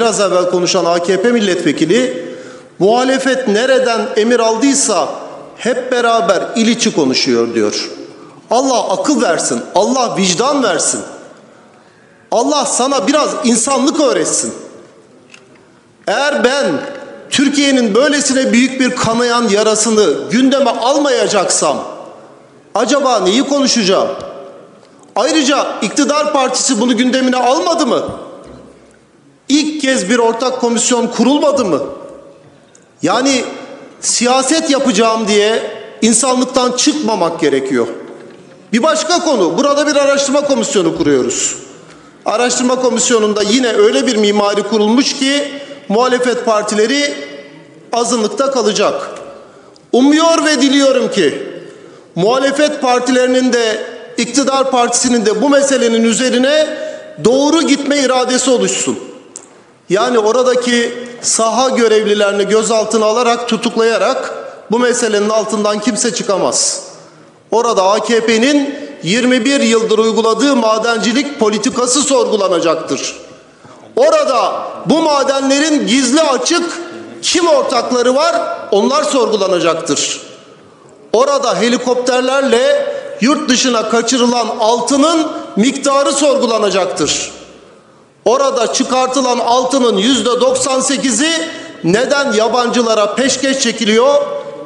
biraz evvel konuşan AKP milletvekili muhalefet nereden emir aldıysa hep beraber il içi konuşuyor diyor. Allah akıl versin, Allah vicdan versin. Allah sana biraz insanlık öğretsin. Eğer ben Türkiye'nin böylesine büyük bir kanayan yarasını gündeme almayacaksam acaba neyi konuşacağım? Ayrıca iktidar partisi bunu gündemine almadı mı? İlk kez bir ortak komisyon kurulmadı mı? Yani siyaset yapacağım diye insanlıktan çıkmamak gerekiyor. Bir başka konu, burada bir araştırma komisyonu kuruyoruz. Araştırma komisyonunda yine öyle bir mimari kurulmuş ki muhalefet partileri azınlıkta kalacak. Umuyor ve diliyorum ki muhalefet partilerinin de iktidar partisinin de bu meselenin üzerine doğru gitme iradesi oluşsun. Yani oradaki saha görevlilerini gözaltına alarak tutuklayarak bu meselenin altından kimse çıkamaz. Orada AKP'nin 21 yıldır uyguladığı madencilik politikası sorgulanacaktır. Orada bu madenlerin gizli açık kim ortakları var onlar sorgulanacaktır. Orada helikopterlerle yurt dışına kaçırılan altının miktarı sorgulanacaktır. Orada çıkartılan altının yüzde 98'i neden yabancılara peşkeş çekiliyor?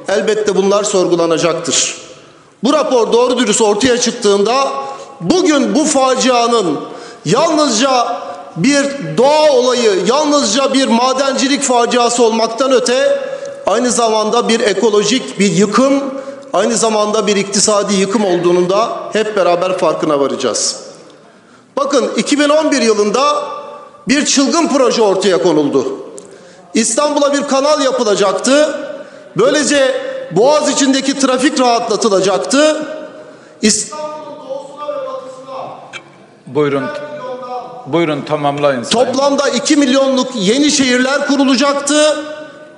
Elbette bunlar sorgulanacaktır. Bu rapor doğru dürüst ortaya çıktığında bugün bu facianın yalnızca bir doğa olayı, yalnızca bir madencilik faciası olmaktan öte aynı zamanda bir ekolojik bir yıkım, aynı zamanda bir iktisadi yıkım olduğunun da hep beraber farkına varacağız. Bakın 2011 yılında bir çılgın proje ortaya konuldu. İstanbul'a bir kanal yapılacaktı. Böylece Boğaz içindeki trafik rahatlatılacaktı. İstanbul'un doğusuna ve batısına Buyurun. Buyurun tamamlayın. sayın. toplamda 2 milyonluk yeni şehirler kurulacaktı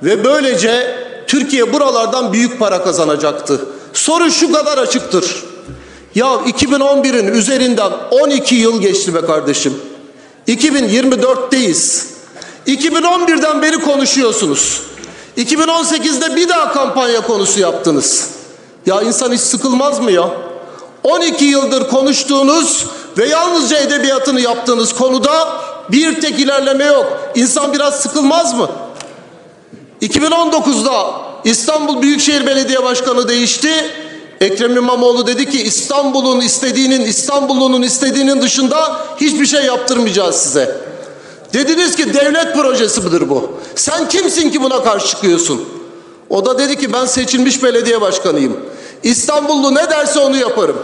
ve böylece Türkiye buralardan büyük para kazanacaktı. Soru şu kadar açıktır. Ya 2011'in üzerinden 12 yıl geçti be kardeşim. 2024'teyiz. 2011'den beri konuşuyorsunuz. 2018'de bir daha kampanya konusu yaptınız. Ya insan hiç sıkılmaz mı ya? 12 yıldır konuştuğunuz ve yalnızca edebiyatını yaptığınız konuda bir tek ilerleme yok. İnsan biraz sıkılmaz mı? 2019'da İstanbul Büyükşehir Belediye Başkanı değişti. Ekrem İmamoğlu dedi ki İstanbul'un istediğinin, İstanbul'un istediğinin dışında hiçbir şey yaptırmayacağız size. Dediniz ki devlet projesi midir bu? Sen kimsin ki buna karşı çıkıyorsun? O da dedi ki ben seçilmiş belediye başkanıyım. İstanbullu ne derse onu yaparım.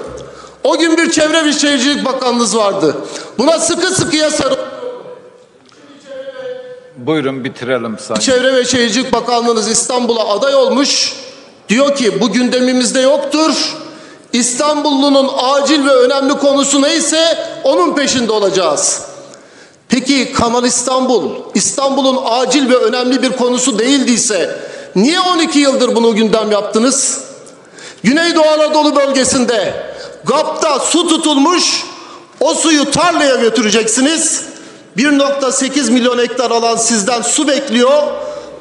O gün bir çevre ve şehircilik bakanınız vardı. Buna sıkı sıkıya sarıl. Buyurun bitirelim sayın. Çevre ve Şehircilik Bakanlığınız İstanbul'a aday olmuş. Diyor ki bu gündemimizde yoktur. İstanbullunun acil ve önemli konusu neyse onun peşinde olacağız. Peki Kanal İstanbul, İstanbul'un acil ve önemli bir konusu değildiyse niye 12 yıldır bunu gündem yaptınız? Güneydoğu Anadolu bölgesinde GAP'ta su tutulmuş, o suyu tarlaya götüreceksiniz. 1.8 milyon hektar alan sizden su bekliyor,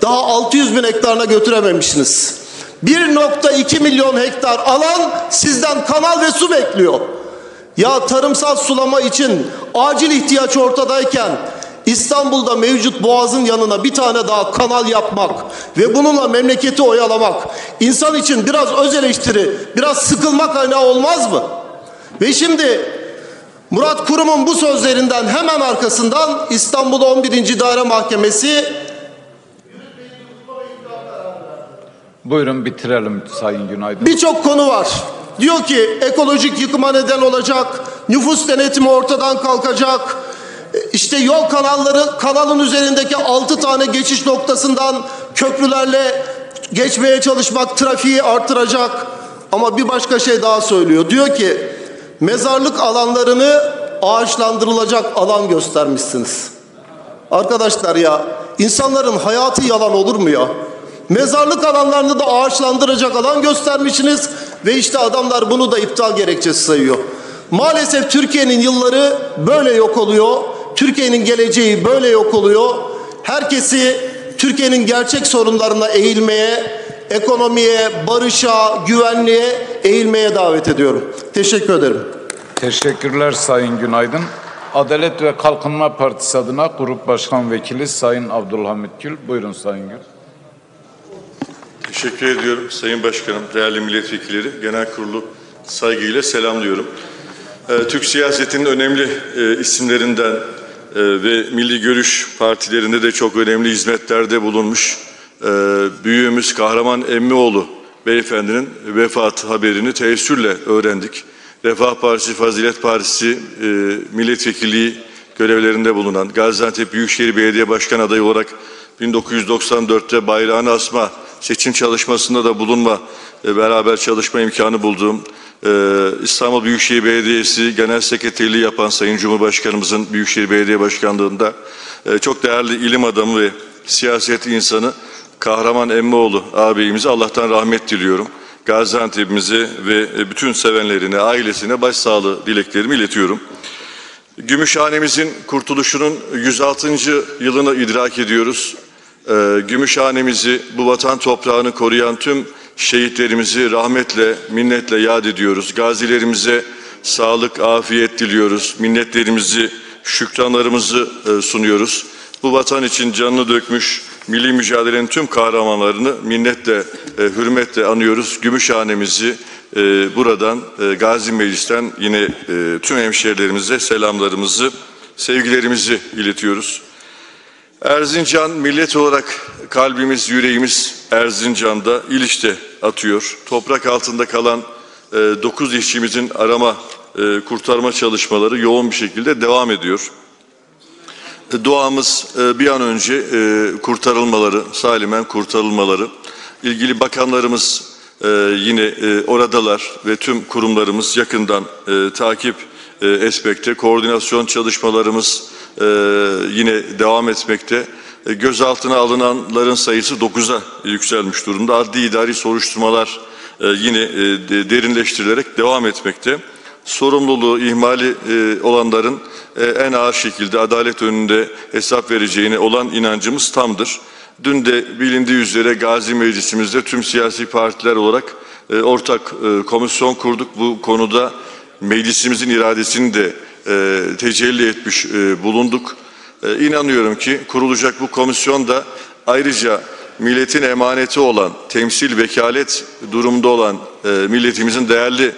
daha 600 bin hektarına götürememişsiniz. 1.2 milyon hektar alan sizden kanal ve su bekliyor. Ya tarımsal sulama için acil ihtiyaç ortadayken İstanbul'da mevcut boğazın yanına bir tane daha kanal yapmak ve bununla memleketi oyalamak insan için biraz öz eleştiri, biraz sıkılma kaynağı olmaz mı? Ve şimdi Murat Kurum'un bu sözlerinden hemen arkasından İstanbul 11. İdare Mahkemesi Buyurun bitirelim Sayın Günaydın. Birçok konu var. Diyor ki ekolojik yıkıma neden olacak, nüfus denetimi ortadan kalkacak, e, işte yol kanalları, kanalın üzerindeki altı tane geçiş noktasından köprülerle geçmeye çalışmak trafiği artıracak. Ama bir başka şey daha söylüyor. Diyor ki mezarlık alanlarını ağaçlandırılacak alan göstermişsiniz. Arkadaşlar ya insanların hayatı yalan olur mu ya? Mezarlık alanlarını da ağaçlandıracak alan göstermişsiniz ve işte adamlar bunu da iptal gerekçesi sayıyor. Maalesef Türkiye'nin yılları böyle yok oluyor. Türkiye'nin geleceği böyle yok oluyor. herkesi Türkiye'nin gerçek sorunlarına eğilmeye, ekonomiye, barışa, güvenliğe eğilmeye davet ediyorum. Teşekkür ederim. Teşekkürler Sayın Günaydın. Adalet ve Kalkınma Partisi adına Grup Başkan Vekili Sayın Abdülhamit Gül. Buyurun Sayın Gül. Teşekkür ediyorum Sayın Başkanım, değerli milletvekilleri, genel kurulu saygıyla selamlıyorum. Ee, Türk siyasetinin önemli e, isimlerinden e, ve Milli Görüş partilerinde de çok önemli hizmetlerde bulunmuş e, büyüğümüz Kahraman Emmioğlu beyefendinin vefat haberini teessürle öğrendik. Refah Partisi, Fazilet Partisi e, milletvekilliği görevlerinde bulunan Gaziantep Büyükşehir Belediye Başkan adayı olarak 1994'te bayrağını asma seçim çalışmasında da bulunma e, beraber çalışma imkanı bulduğum e, İstanbul Büyükşehir Belediyesi Genel Sekreterliği yapan Sayın Cumhurbaşkanımızın Büyükşehir Belediye Başkanlığında e, çok değerli ilim adamı ve siyaset insanı Kahraman Emmioğlu ağabeyimize Allah'tan rahmet diliyorum. Gaziantep'imize ve e, bütün sevenlerine, ailesine başsağlığı dileklerimi iletiyorum. Gümüşhanemizin kurtuluşunun 106. yılını idrak ediyoruz. Ee, Gümüşhanemizi, bu vatan toprağını koruyan tüm şehitlerimizi rahmetle, minnetle yad ediyoruz. Gazilerimize sağlık, afiyet diliyoruz. Minnetlerimizi, şükranlarımızı e, sunuyoruz. Bu vatan için canını dökmüş milli mücadelenin tüm kahramanlarını minnetle, e, hürmetle anıyoruz. Gümüşhanemizi e, buradan e, Gazi Meclis'ten yine e, tüm hemşehrilerimize selamlarımızı, sevgilerimizi iletiyoruz. Erzincan millet olarak kalbimiz, yüreğimiz Erzincan'da, İliç'te atıyor. Toprak altında kalan 9 işçimizin arama, e, kurtarma çalışmaları yoğun bir şekilde devam ediyor. E, Duamız e, bir an önce e, kurtarılmaları, salimen kurtarılmaları. İlgili bakanlarımız e, yine e, oradalar ve tüm kurumlarımız yakından e, takip e, etmekte. Koordinasyon çalışmalarımız e, yine devam etmekte. E, gözaltına alınanların sayısı 9'a yükselmiş durumda. Adli idari soruşturmalar e, yine e, de- derinleştirilerek devam etmekte. Sorumluluğu, ihmali e, olanların e, en ağır şekilde adalet önünde hesap vereceğine olan inancımız tamdır. Dün de bilindiği üzere Gazi Meclisimizde tüm siyasi partiler olarak e, ortak e, komisyon kurduk. Bu konuda meclisimizin iradesini de e, tecelli etmiş e, bulunduk. E, inanıyorum ki kurulacak bu komisyon da ayrıca milletin emaneti olan, temsil vekalet durumda olan e, milletimizin değerli e,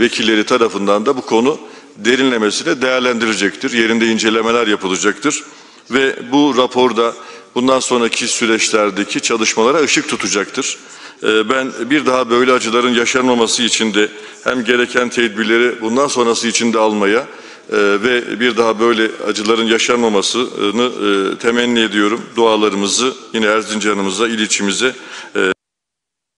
vekilleri tarafından da bu konu derinlemesine değerlendirecektir. Yerinde incelemeler yapılacaktır. Ve bu raporda bundan sonraki süreçlerdeki çalışmalara ışık tutacaktır. Ee, Ben bir daha böyle acıların yaşanmaması için de hem gereken tedbirleri bundan sonrası için de almaya e, ve bir daha böyle acıların yaşanmamasını e, temenni ediyorum. Dualarımızı yine Erzincan'ımıza, İliç'imize e,